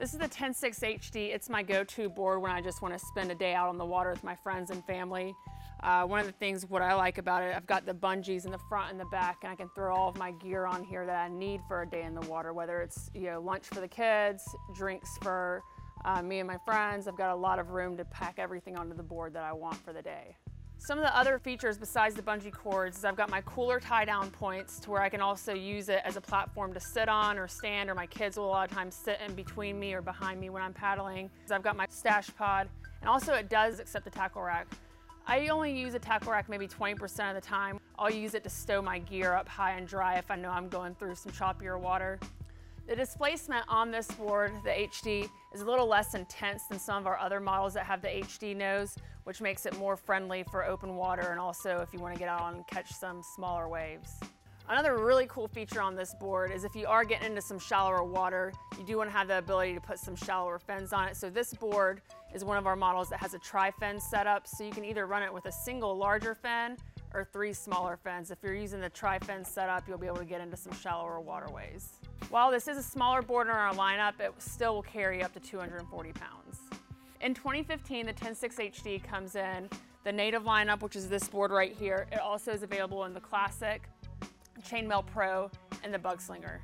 This is the 106 HD. It's my go-to board when I just want to spend a day out on the water with my friends and family. Uh, one of the things what I like about it, I've got the bungees in the front and the back, and I can throw all of my gear on here that I need for a day in the water, whether it's you know lunch for the kids, drinks for uh, me and my friends. I've got a lot of room to pack everything onto the board that I want for the day. Some of the other features besides the bungee cords is I've got my cooler tie down points to where I can also use it as a platform to sit on or stand or my kids will a lot of times sit in between me or behind me when I'm paddling. I've got my stash pod and also it does accept the tackle rack. I only use a tackle rack maybe 20% of the time. I'll use it to stow my gear up high and dry if I know I'm going through some choppier water. The displacement on this board, the HD, is a little less intense than some of our other models that have the HD nose, which makes it more friendly for open water and also if you want to get out and catch some smaller waves. Another really cool feature on this board is if you are getting into some shallower water, you do want to have the ability to put some shallower fins on it. So this board is one of our models that has a tri-fin setup, so you can either run it with a single larger fin or three smaller fins. If you're using the tri-fin setup, you'll be able to get into some shallower waterways. While this is a smaller board in our lineup, it still will carry up to 240 pounds. In 2015, the 106 HD comes in the native lineup, which is this board right here. It also is available in the Classic, Chainmail Pro, and the Bug Slinger.